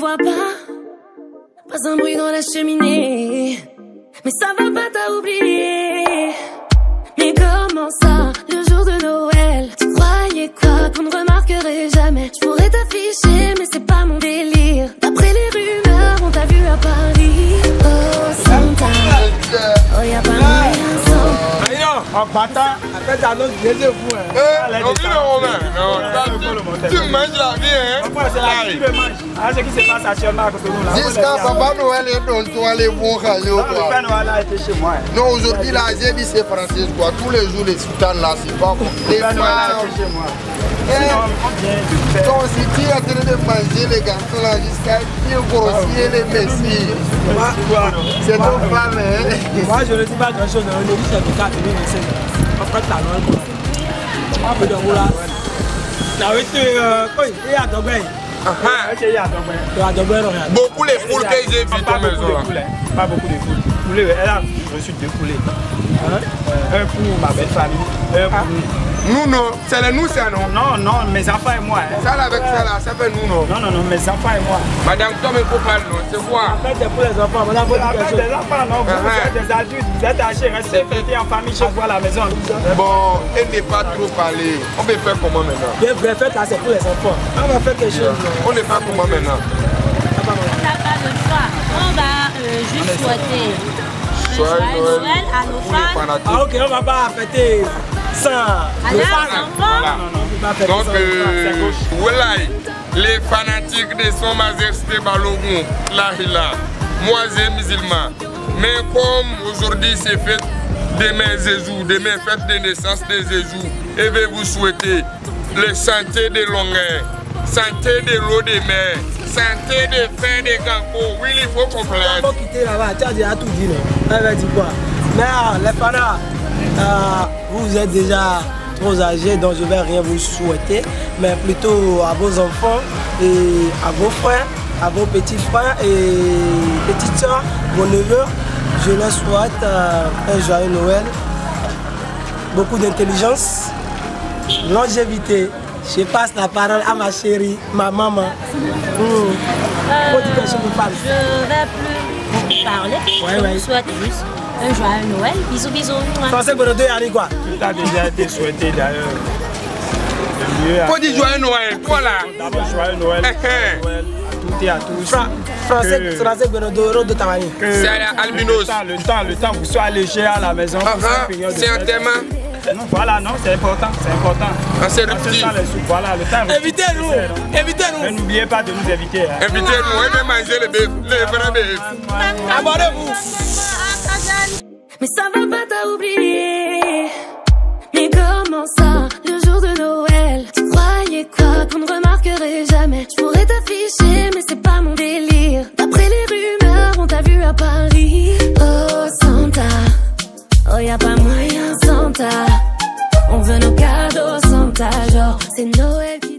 vois pas, pas un bruit dans la cheminée. Mais ça va pas, t'as oublié. Mais comment ça, le jour de Noël Tu croyais quoi qu'on ne remarquerait jamais Je pourrais t'afficher, mais c'est pas mon délire. D'après les rumeurs, on t'a vu à Paris. Oh Santa, oh y'a pas moyen Santa. En battant, après ta note, je les fou. Eh, on dit le Romain. Non, tu manges la vie, hein. C'est la vie de mange. Ah, ce qui se passe actuellement à côté de nous là? Jusqu'à Papa Noël et donc toi les bons. Père Noël a été chez moi. Non, aujourd'hui là, j'ai dit c'est français quoi. Tous les jours les sultans là, c'est pas bon. Père Noël a femmes. été chez moi. De faire. Donc si tu es en train de manger les gâteaux là jusqu'à bien grossir les messieurs. C'est ton femme, hein. Moi, je ne dis pas grand chose. On le cas de. On peut. Beaucoup les poules que j'ai vues beaucoup maison. Pas beaucoup de poules. Poulet, elle a reçu deux poulets. Hein? Un pour ma belle famille. Un pour nous. Nous non, c'est les nous c'est non. Non, non, mes enfants et moi. hein. Ça là avec ça là, ça fait nous non. Non, non, non, mes enfants et moi. Madame, toi mais faut parler non, c'est quoi? Faites des pour les enfants, madame, vous dites des enfants, non, vous êtes des adultes, vous êtes âgés, restez fêtés en famille chez vous à la maison. Bon, elle n'est pas trop parlé. On peut faire comment maintenant? Bien vrai, faites là, c'est pour les enfants. On va faire quelque chose. On n'est pas comment maintenant? On n'a pas de choix. On va euh, juste souhaiter Joyeux Noël Noël à nos les fans, fanatiques. Ah ok, on va pas fêter sans à le leurs fan. enfants. Voilà. Non, non, on va pas fêter Donc, c'est euh, les fanatiques de son majesté Balogun, là, là, moi j'ai musulman. Mais comme aujourd'hui c'est fête demain Jésus, demain fête de naissance de Jésus, et vais vous souhaiter le santé de longueur, santé de l'eau de mer, santé de fin de Ganko. Oui, il faut comprendre. quitter là-bas, as déjà tout dit. Elle va dire quoi Mais ah, les fanats, euh, vous êtes déjà trop âgés, donc je ne vais rien vous souhaiter, mais plutôt à vos enfants et à vos frères, à vos petits frères et petites soeurs, vos neveux. Je leur souhaite euh, un joyeux Noël, beaucoup d'intelligence, longévité. Je passe la parole à ma chérie, ma maman. Mmh. Femmes. Je vais plus parler. Ouais, je ouais. vous souhaite juste un joyeux Noël. Bisous, bisous. Français Bonodo Yanni quoi Tout a déjà été souhaité d'ailleurs. Faut dire joyeux Noël, voilà. D'abord joyeux Noël. Eh, eh. Noël à toutes et à tous. Fra- Français Euh. Français Bonodo Rodo Tamani. C'est à Albinos. Le temps, le temps, le temps, vous soyez allégé à la maison. Ah, cette ah, période de C'est un thème. Non, voilà, non, c'est important, c'est important. Ah, c'est les Voilà, le temps. Invitez-nous Mais Invitez-nous n'oubliez pas de nous inviter. hein. Invitez-nous, on va manger le bœuf, le vrai bœuf. Abonnez-vous Mais ça va pas, t'as oublié. Mais comment ça, le jour de Noël? Tu croyais quoi qu'on ne remarquerait jamais? Je pourrais t'afficher, mais c'est pas mon délire. D'après les rumeurs, on t'a vu à Paris. Oh Santa, oh y a pas moyen On veut nos cadeaux Santa, genre c'est Noël.